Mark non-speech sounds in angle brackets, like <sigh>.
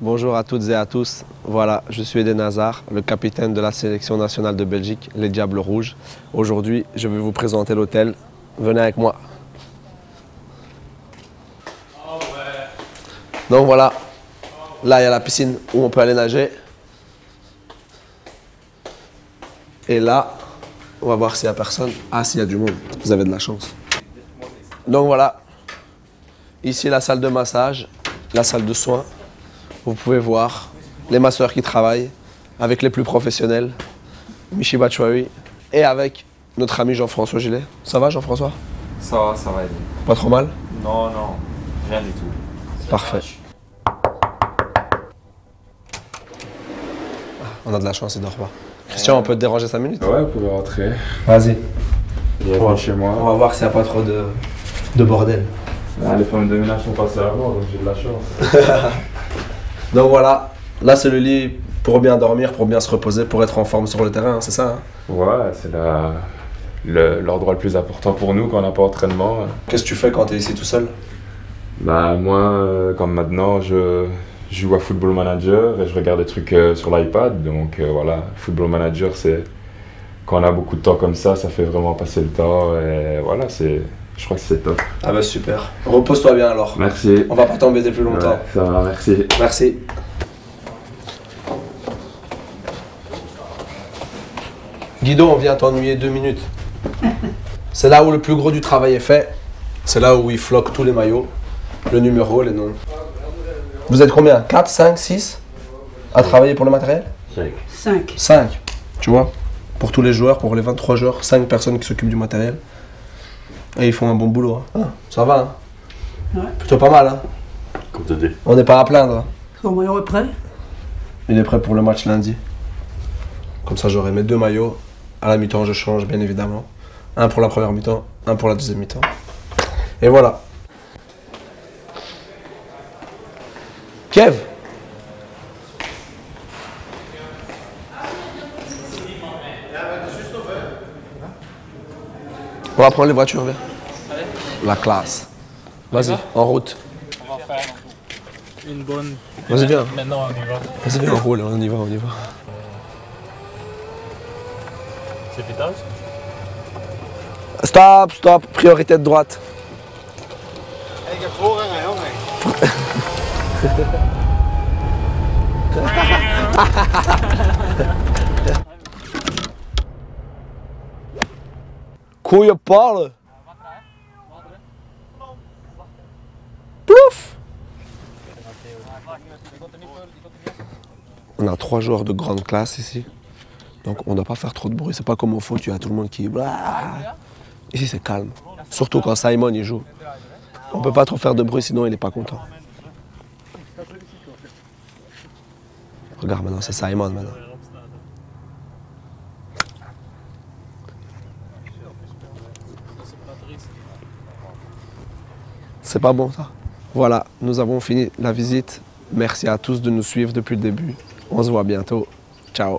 Bonjour à toutes et à tous. Voilà, je suis Eden Hazard, le capitaine de la sélection nationale de Belgique, les Diables Rouges. Aujourd'hui, je vais vous présenter l'hôtel. Venez avec moi. Donc voilà, là il y a la piscine où on peut aller nager. Et là, on va voir s'il n'y a personne. Ah, s'il y a du monde, vous avez de la chance. Donc voilà, ici la salle de massage, la salle de soins. Vous pouvez voir les masseurs qui travaillent avec les plus professionnels, Michi Bachouari, et avec notre ami Jean-François Gillet. Ça va Jean-François? Ça va, ça va. Pas trop mal? Non, non, rien du tout. Parfait. On a de la chance, il dort pas. Christian, on peut te déranger 5 minutes? Ouais, vous pouvez rentrer. Vas-y. Bienvenue chez moi. On va voir s'il n'y a pas trop de, de bordel. Ah, les femmes de ménage sont passées avant, donc j'ai de la chance. <laughs> Donc voilà, là c'est le lit pour bien dormir, pour bien se reposer, pour être en forme sur le terrain, hein, c'est ça hein Ouais, c'est le- l'endroit le plus important pour nous quand on n'a pas entraînement. Qu'est-ce que tu fais quand tu es ici tout seul Bah, moi, euh, comme maintenant, je joue à Football Manager et je regarde des trucs euh, sur l'iPad. Donc euh, voilà, Football Manager, c'est. Quand on a beaucoup de temps comme ça, ça fait vraiment passer le temps. Et voilà, c'est. Je crois que c'est top. Ah bah super. Repose-toi bien alors. Merci. On va pas t'embêter plus longtemps. Ouais, ça va, merci. Merci. Guido, on vient t'ennuyer deux minutes. <laughs> C'est là où le plus gros du travail est fait. C'est là où il floque tous les maillots, le numéro, les noms. Vous êtes combien? 4, 5, 6 à travailler pour le matériel? 5. 5. Tu vois? Pour tous les joueurs, pour les 23 joueurs, 5 personnes qui s'occupent du matériel. Et ils font un bon boulot. hein. Ah, ça va. hein Ouais. Plutôt pas mal. Hein On n'est pas à plaindre. Au maillot est prêt? Il est prêt pour le match lundi. Comme ça, j'aurai mes deux maillots. À la mi-temps, je change, bien évidemment. Un pour la première mi-temps, un pour la deuxième mi-temps. Et voilà. Kev On va prendre les voitures, viens. La classe. Vas-y, en route. On va faire une bonne. Vas-y, viens. Maintenant, on y va. Vas-y, viens, on roule, on y va, on y va. C'est vital, ça? Stop, stop, priorité de droite. <laughs> <laughs> On a trois joueurs de grande classe ici. Donc on ne doit pas faire trop de bruit. C'est pas comme au foot, tu as tout le monde qui... Ici c'est calme. Surtout quand Simon il joue. On peut pas trop faire de bruit sinon il est pas content. Regarde maintenant, c'est Simon maintenant. C'est pas bon ça Voilà, nous avons fini la visite. Merci à tous de nous suivre depuis le début. On se voit bientôt. Ciao.